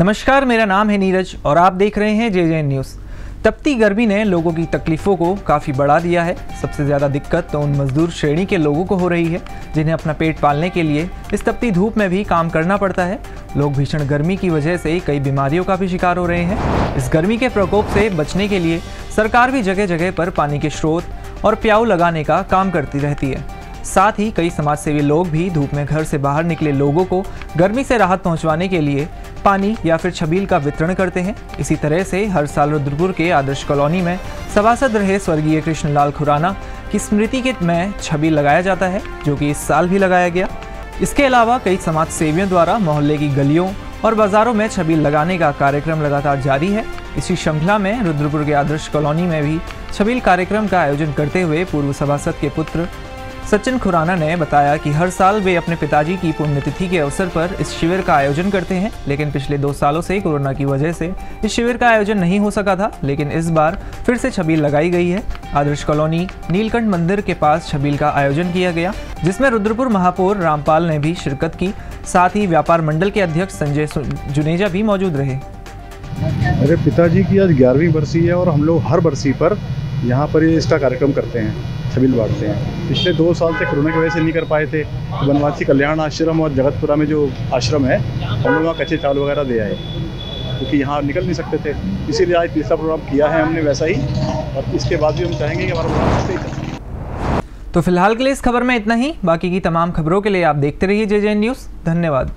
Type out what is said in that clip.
नमस्कार, मेरा नाम है नीरज और आप देख रहे हैं जे जे न्यूज़। तपती गर्मी ने लोगों की तकलीफ़ों को काफ़ी बढ़ा दिया है। सबसे ज़्यादा दिक्कत तो उन मजदूर श्रेणी के लोगों को हो रही है, जिन्हें अपना पेट पालने के लिए इस तपती धूप में भी काम करना पड़ता है। लोग भीषण गर्मी की वजह से कई बीमारियों का भी शिकार हो रहे हैं। इस गर्मी के प्रकोप से बचने के लिए सरकार भी जगह जगह पर पानी के स्रोत और प्याऊ लगाने का काम करती रहती है। साथ ही कई समाजसेवी लोग भी धूप में घर से बाहर निकले लोगों को गर्मी से राहत पहुंचवाने के लिए पानी या फिर छबील का वितरण करते हैं। इसी तरह से हर साल रुद्रपुर के आदर्श कॉलोनी में सभासद रहे स्वर्गीय कृष्णलाल खुराना की स्मृति के में छबील लगाया जाता है, जो कि इस साल भी लगाया गया। इसके अलावा कई समाज सेवियों द्वारा मोहल्ले की गलियों और बाजारों में छबील लगाने का कार्यक्रम लगातार जारी है। इसी श्रृंखला में रुद्रपुर के आदर्श कॉलोनी में भी छबील कार्यक्रम का आयोजन करते हुए पूर्व सभासद के पुत्र सचिन खुराना ने बताया कि हर साल वे अपने पिताजी की पुण्यतिथि के अवसर पर इस शिविर का आयोजन करते हैं, लेकिन पिछले दो सालों से कोरोना की वजह से इस शिविर का आयोजन नहीं हो सका था, लेकिन इस बार फिर से छबील लगाई गई है। आदर्श कॉलोनी नीलकंठ मंदिर के पास छबील का आयोजन किया गया, जिसमें रुद्रपुर महापौर रामपाल ने भी शिरकत की। साथ ही व्यापार मंडल के अध्यक्ष संजय जुनेजा भी मौजूद रहे। मेरे पिताजी की आज ग्यारहवीं बरसी है और हम लोग हर बरसी पर यहाँ पर इसका कार्यक्रम करते हैं। छबील बांटते हैं। पिछले दो साल से कोरोना की वजह से नहीं कर पाए थे। वनवासी कल्याण आश्रम और जगतपुरा में जो आश्रम है, हम लोग वहाँ कच्चे चावल वगैरह दे आए। क्योंकि यहाँ निकल नहीं सकते थे। इसीलिए आज तीसरा प्रोग्राम किया है हमने वैसा ही। और इसके बाद भी हम चाहेंगे कि हमारा प्रोग्राम ऐसे तो फ़िलहाल के लिए इस खबर में इतना ही। बाकी की तमाम खबरों के लिए आप देखते रहिए जे जे न्यूज़ धन्यवाद।